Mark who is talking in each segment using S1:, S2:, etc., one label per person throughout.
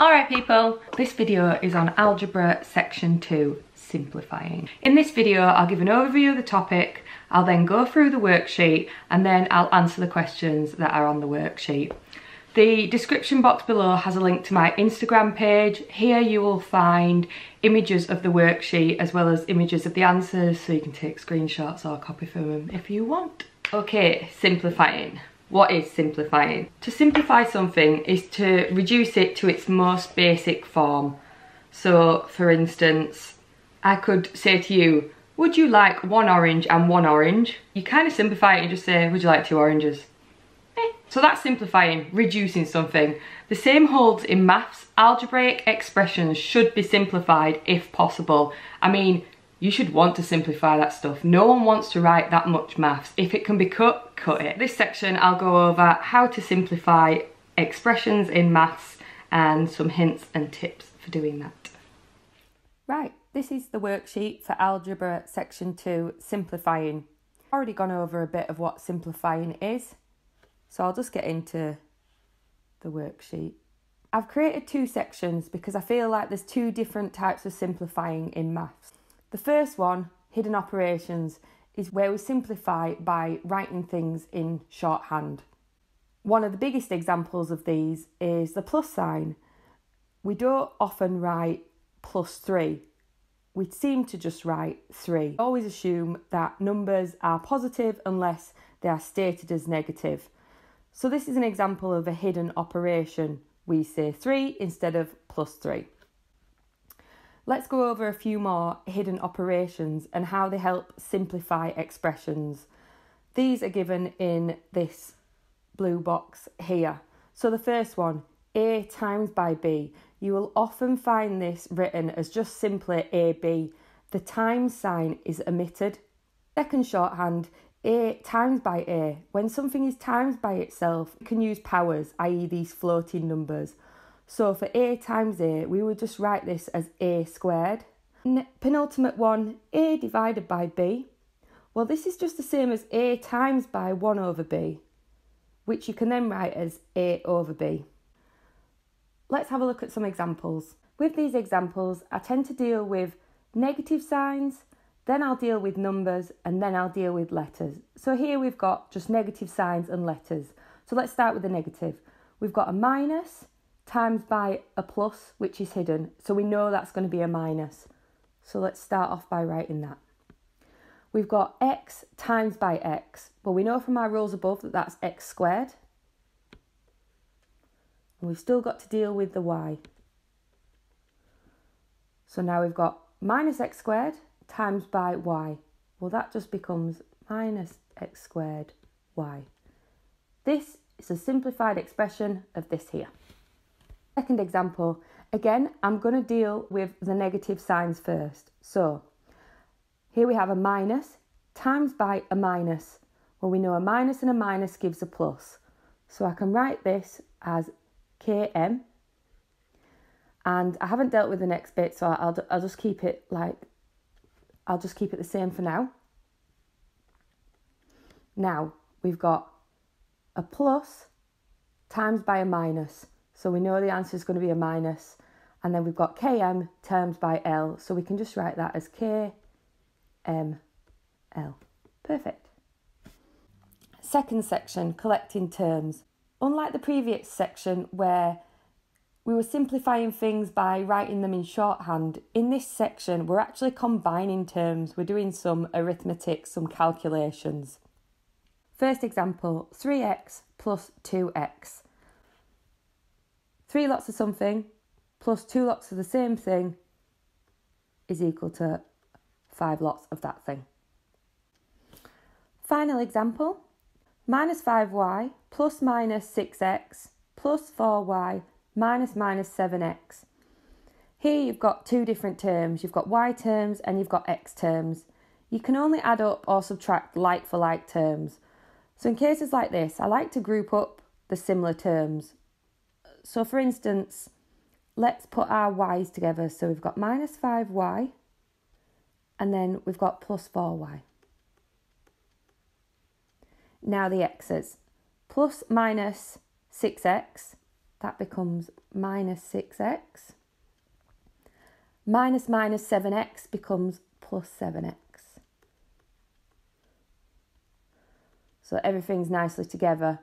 S1: Alright people, this video is on Algebra Section 2, Simplifying. In this video I'll give an overview of the topic, I'll then go through the worksheet and then I'll answer the questions that are on the worksheet. The description box below has a link to my Instagram page. Here you will find images of the worksheet as well as images of the answers so you can take screenshots or copy from them if you want. Okay, simplifying. What is simplifying? To simplify something is to reduce it to its most basic form. So, for instance, I could say to you, would you like one orange and one orange? You kind of simplify it and just say, would you like two oranges? Eh. So that's simplifying, reducing something. The same holds in maths. Algebraic expressions should be simplified if possible. I mean, you should want to simplify that stuff. No one wants to write that much maths. If it can be cut, cut it. This section I'll go over how to simplify expressions in maths and some hints and tips for doing that. Right, this is the worksheet for Algebra Section 2, Simplifying. Already gone over a bit of what simplifying is, so I'll just get into the worksheet. I've created two sections because I feel like there's two different types of simplifying in maths. The first one, hidden operations, is where we simplify by writing things in shorthand. One of the biggest examples of these is the plus sign. We don't often write plus 3. We seem to just write 3. always assume that numbers are positive unless they are stated as negative. So this is an example of a hidden operation. We say 3 instead of plus 3. Let's go over a few more hidden operations and how they help simplify expressions. These are given in this blue box here. So the first one, A times by B. You will often find this written as just simply AB. The times sign is omitted. Second shorthand, A times by A. When something is times by itself, you can use powers, i.e. these floating numbers. So for a times a, we would just write this as a squared. penultimate one, a divided by b. Well, this is just the same as a times by 1 over b, which you can then write as a over b. Let's have a look at some examples. With these examples, I tend to deal with negative signs, then I'll deal with numbers, and then I'll deal with letters. So here we've got just negative signs and letters. So let's start with the negative. We've got a minus, times by a plus, which is hidden. So we know that's going to be a minus. So let's start off by writing that. We've got x times by x. Well, we know from our rules above that that's x squared. And we've still got to deal with the y. So now we've got minus x squared times by y. Well, that just becomes minus x squared y. This is a simplified expression of this here. Second example, again, I'm going to deal with the negative signs first. So here we have a minus times by a minus. Well, we know a minus and a minus gives a plus. So I can write this as km. And I haven't dealt with the next bit, so I'll, I'll just keep it like, I'll just keep it the same for now. Now, we've got a plus times by a minus. So we know the answer is going to be a minus. And then we've got km terms by L. So we can just write that as k m l. Perfect. Second section, collecting terms. Unlike the previous section where we were simplifying things by writing them in shorthand, in this section we're actually combining terms. We're doing some arithmetic, some calculations. First example, 3x plus 2x. Three lots of something plus two lots of the same thing is equal to five lots of that thing. Final example, minus 5y plus minus 6x plus 4y minus minus 7x. Here you've got two different terms. You've got y terms and you've got x terms. You can only add up or subtract like for like terms. So in cases like this, I like to group up the similar terms. So for instance, let's put our y's together. So we've got minus 5y and then we've got plus 4y. Now the x's. Plus minus 6x, that becomes minus 6x. Minus minus 7x becomes plus 7x. So everything's nicely together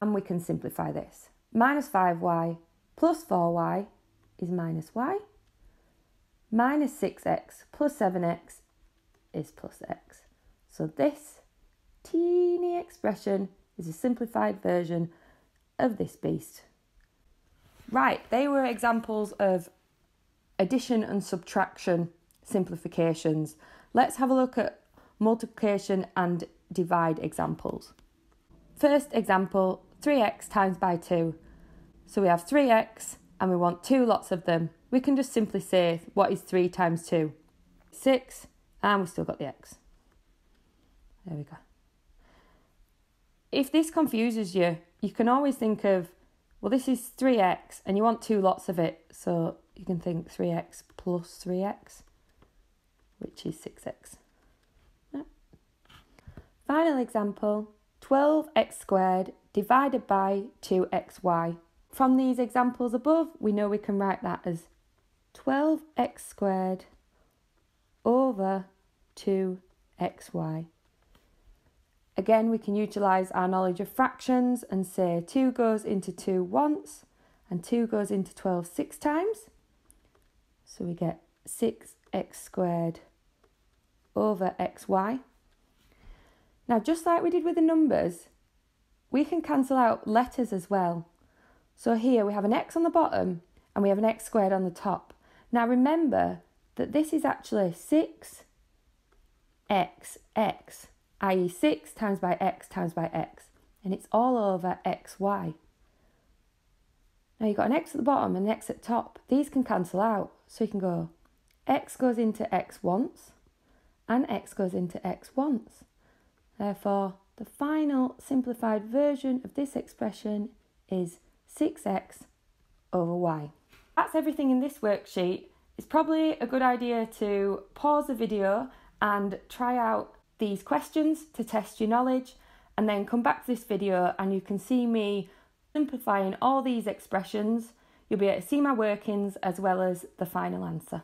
S1: and we can simplify this. Minus 5y plus 4y is minus y. Minus 6x plus 7x is plus x. So this teeny expression is a simplified version of this beast. Right, they were examples of addition and subtraction simplifications. Let's have a look at multiplication and divide examples. First example, 3x times by 2. So we have 3x and we want two lots of them. We can just simply say what is 3 times 2? 6 and we've still got the x. There we go. If this confuses you, you can always think of, well, this is 3x and you want two lots of it. So you can think 3x plus 3x, which is 6x. Yep. Final example, 12x squared divided by 2xy. From these examples above, we know we can write that as 12x squared over 2xy. Again, we can utilise our knowledge of fractions and say 2 goes into 2 once and 2 goes into 12 six times. So we get 6x squared over xy. Now, just like we did with the numbers, we can cancel out letters as well. So here we have an x on the bottom and we have an x squared on the top. Now remember that this is actually 6x, x i.e. 6 times by x times by x, and it's all over xy. Now you've got an x at the bottom and an x at top. These can cancel out, so you can go x goes into x once, and x goes into x once. Therefore, the final simplified version of this expression is 6x over y. That's everything in this worksheet. It's probably a good idea to pause the video and try out these questions to test your knowledge and then come back to this video and you can see me simplifying all these expressions. You'll be able to see my workings as well as the final answer.